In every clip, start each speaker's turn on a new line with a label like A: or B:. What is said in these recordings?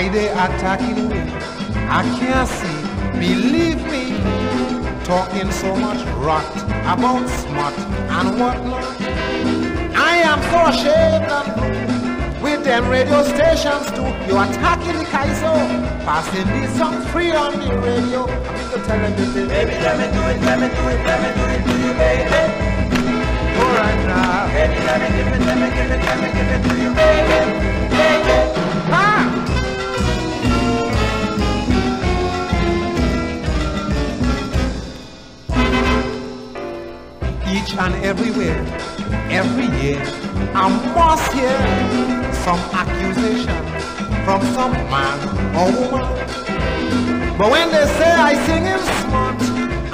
A: Why they attacking me? I can't see. Believe me, talking so much rot about smut and whatnot. I am so ashamed and. With them radio stations too, you attacking the Kaiser, passing these songs free on the radio. I'm mean to tell them this,
B: Baby, let me do it, let me do it, let me do it to you, baby.
A: Each and everywhere, every year, I must hear some accusation from some man or woman. But when they say I sing him smut,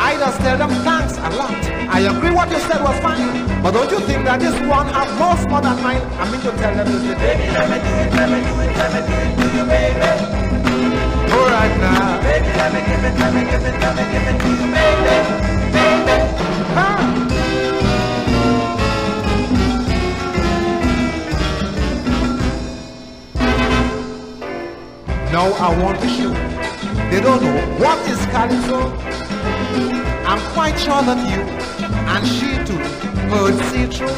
A: I just tell them thanks a lot. I agree what you said was fine, but don't you think that this one have more smut than mine? I mean to tell them this is
B: Baby, let me do it, let me do it, let me do it to you, baby.
A: all right now.
B: Baby, let me give it, let me give it, let me give it to you. Baby.
A: Now I want to shoot. They don't know what is calypso. I'm quite sure that you and she too heard see through.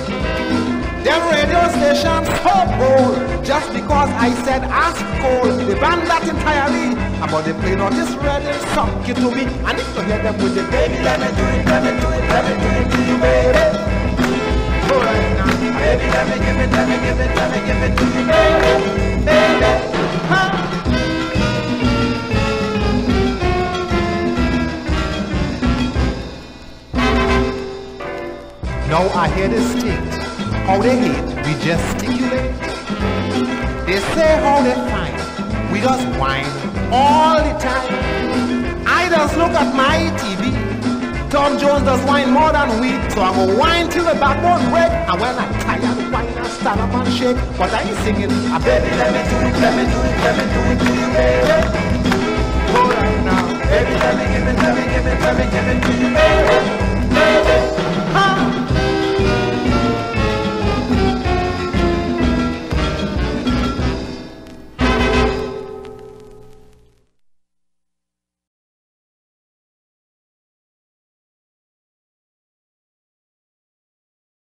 A: Them radio stations so bold just because I said ask Cole. They banned that entirely. About they play not this red and suck it to me. I need to hear them with the baby.
B: Let me do it, let me
A: Now I hear the state, how they hate, we just gesticulate. They say how they find, we just whine all the time. I just look at my TV, Tom Jones does whine more than we, so I go whine till the backbone break. And when I tired, whine I stand up and shake, but I ain't singing. I
B: Baby, let me do it, let me do it, let me do it to you, baby.
A: All right now.
B: Baby, let me give it, let me give it, let me give it to you, baby.